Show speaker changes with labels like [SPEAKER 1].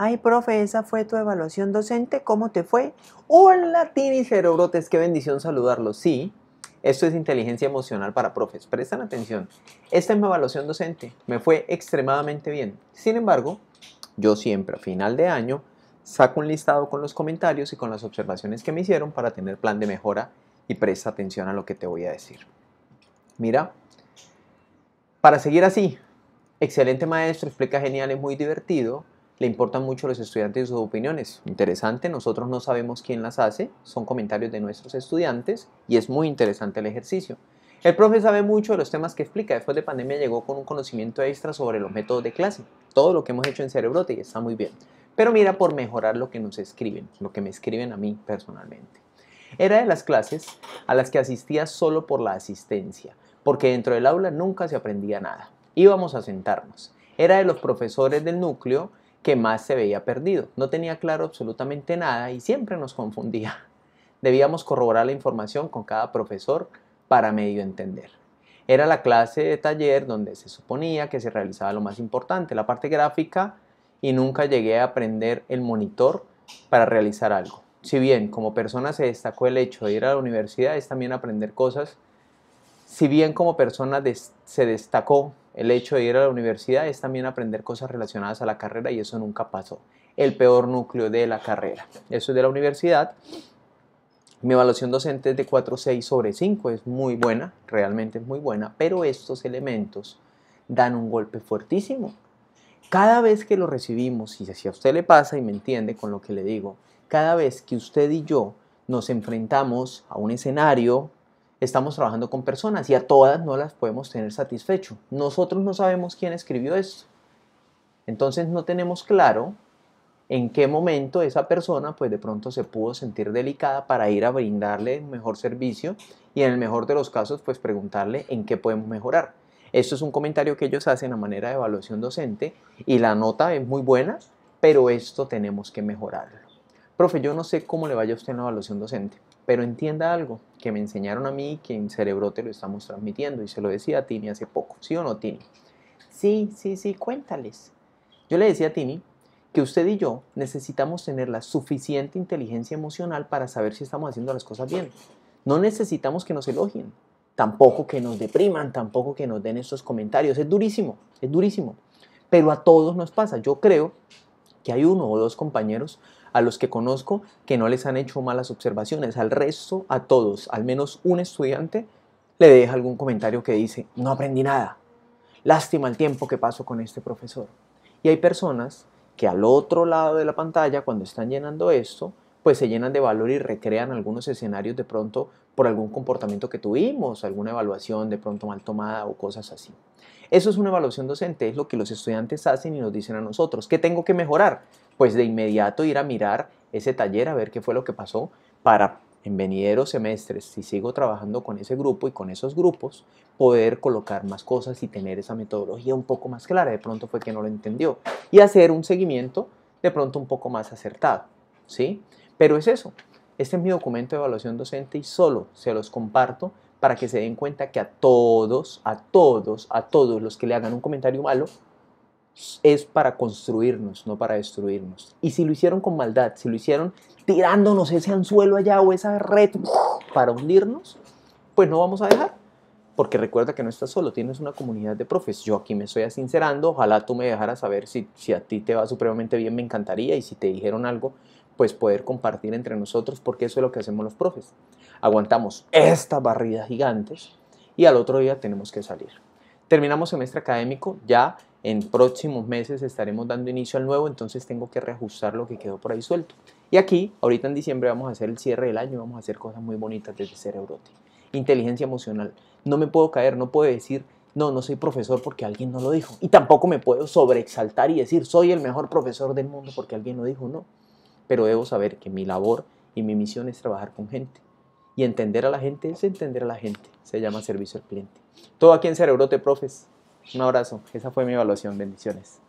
[SPEAKER 1] Ay, profe, esa fue tu evaluación docente, ¿cómo te fue? Hola, Tini Cerebrotes, qué bendición saludarlos. Sí, esto es inteligencia emocional para profes. Prestan atención. Esta es mi evaluación docente. Me fue extremadamente bien. Sin embargo, yo siempre a final de año saco un listado con los comentarios y con las observaciones que me hicieron para tener plan de mejora y presta atención a lo que te voy a decir. Mira, para seguir así, excelente maestro, explica genial, es muy divertido le importan mucho los estudiantes sus opiniones. Interesante, nosotros no sabemos quién las hace, son comentarios de nuestros estudiantes y es muy interesante el ejercicio. El profe sabe mucho de los temas que explica. Después de pandemia llegó con un conocimiento extra sobre los métodos de clase. Todo lo que hemos hecho en Cerebrote y está muy bien. Pero mira por mejorar lo que nos escriben, lo que me escriben a mí personalmente. Era de las clases a las que asistía solo por la asistencia, porque dentro del aula nunca se aprendía nada. Íbamos a sentarnos. Era de los profesores del núcleo que más se veía perdido. No tenía claro absolutamente nada y siempre nos confundía. Debíamos corroborar la información con cada profesor para medio entender. Era la clase de taller donde se suponía que se realizaba lo más importante, la parte gráfica, y nunca llegué a aprender el monitor para realizar algo. Si bien como persona se destacó el hecho de ir a la universidad, es también aprender cosas. Si bien como persona se destacó el hecho de ir a la universidad es también aprender cosas relacionadas a la carrera y eso nunca pasó. El peor núcleo de la carrera. Eso es de la universidad. Mi evaluación docente es de 4,6 sobre 5, es muy buena, realmente es muy buena, pero estos elementos dan un golpe fuertísimo. Cada vez que lo recibimos, y si a usted le pasa y me entiende con lo que le digo, cada vez que usted y yo nos enfrentamos a un escenario estamos trabajando con personas y a todas no las podemos tener satisfecho. Nosotros no sabemos quién escribió esto. Entonces no tenemos claro en qué momento esa persona pues de pronto se pudo sentir delicada para ir a brindarle mejor servicio y en el mejor de los casos pues preguntarle en qué podemos mejorar. Esto es un comentario que ellos hacen a manera de evaluación docente y la nota es muy buena, pero esto tenemos que mejorarlo. Profe, yo no sé cómo le vaya a usted en la evaluación docente, pero entienda algo que me enseñaron a mí que en Cerebrote lo estamos transmitiendo y se lo decía a Tini hace poco, ¿sí o no, Tini? Sí, sí, sí, cuéntales. Yo le decía a Tini que usted y yo necesitamos tener la suficiente inteligencia emocional para saber si estamos haciendo las cosas bien. No necesitamos que nos elogien, tampoco que nos depriman, tampoco que nos den estos comentarios. Es durísimo, es durísimo. Pero a todos nos pasa. Yo creo que hay uno o dos compañeros a los que conozco que no les han hecho malas observaciones. Al resto, a todos, al menos un estudiante, le deja algún comentario que dice, no aprendí nada. Lástima el tiempo que paso con este profesor. Y hay personas que al otro lado de la pantalla, cuando están llenando esto, pues se llenan de valor y recrean algunos escenarios de pronto por algún comportamiento que tuvimos, alguna evaluación de pronto mal tomada o cosas así. Eso es una evaluación docente, es lo que los estudiantes hacen y nos dicen a nosotros. ¿Qué tengo que mejorar? pues de inmediato ir a mirar ese taller a ver qué fue lo que pasó para en venideros semestres, si sigo trabajando con ese grupo y con esos grupos, poder colocar más cosas y tener esa metodología un poco más clara. De pronto fue que no lo entendió. Y hacer un seguimiento de pronto un poco más acertado. ¿sí? Pero es eso. Este es mi documento de evaluación docente y solo se los comparto para que se den cuenta que a todos, a todos, a todos los que le hagan un comentario malo, es para construirnos, no para destruirnos. Y si lo hicieron con maldad, si lo hicieron tirándonos ese anzuelo allá o esa red para hundirnos, pues no vamos a dejar. Porque recuerda que no estás solo, tienes una comunidad de profes. Yo aquí me estoy sincerando, ojalá tú me dejaras saber si, si a ti te va supremamente bien, me encantaría. Y si te dijeron algo, pues poder compartir entre nosotros, porque eso es lo que hacemos los profes. Aguantamos estas barridas gigantes y al otro día tenemos que salir. Terminamos semestre académico, ya en próximos meses estaremos dando inicio al nuevo, entonces tengo que reajustar lo que quedó por ahí suelto. Y aquí, ahorita en diciembre vamos a hacer el cierre del año, vamos a hacer cosas muy bonitas desde Cerebrote. Inteligencia emocional. No me puedo caer, no puedo decir, no, no soy profesor porque alguien no lo dijo. Y tampoco me puedo sobreexaltar y decir, soy el mejor profesor del mundo porque alguien lo dijo, no. Pero debo saber que mi labor y mi misión es trabajar con gente. Y entender a la gente es entender a la gente. Se llama servicio al cliente. Todo aquí en Cerebrote, profes. Un abrazo. Esa fue mi evaluación. Bendiciones.